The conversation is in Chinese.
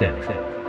对对